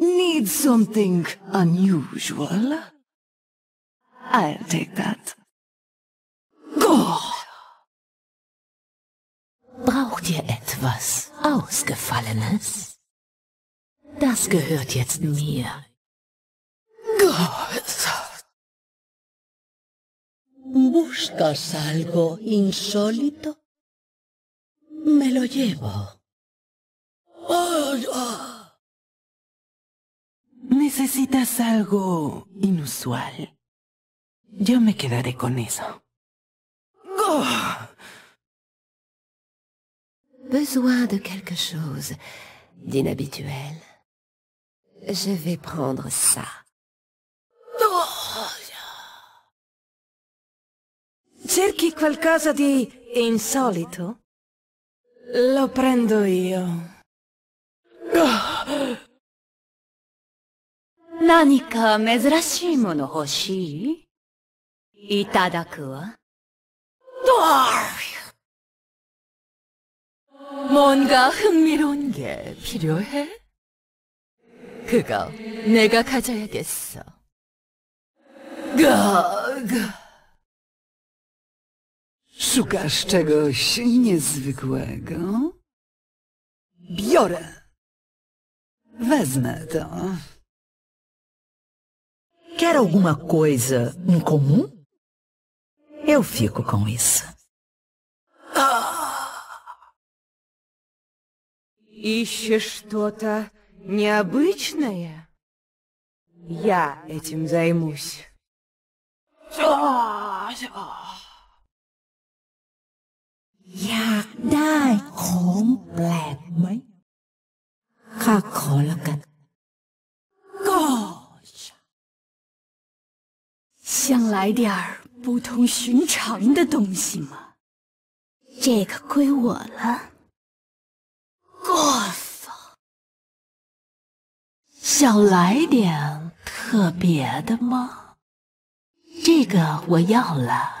Need something unusual? I'll take that. Go! Braucht ihr etwas Ausgefallenes? Das gehört jetzt mir. ¿Buscas algo insólito? Me lo llevo. ¿Necesitas algo inusual? Yo me quedaré con eso. Besoin de quelque chose d'inhabituel. Je vais prendre ça. Cerchi qualcosa di insolito? Lo prendo io. 何か珍しいもの欲しいいただくわ。 뭔가 흥미로운 게 필요해? 그거 내가 가져야겠어. Szukasz czegoś niezwykłego? Biorę. Wezmę to. Quer alguma coisa incomum? Eu fico com isso. Ищешь что-то необычное? Я этим займусь. 想来点儿不同寻常的东西吗？这个归我了。过分想来点特别的吗？这个我要了。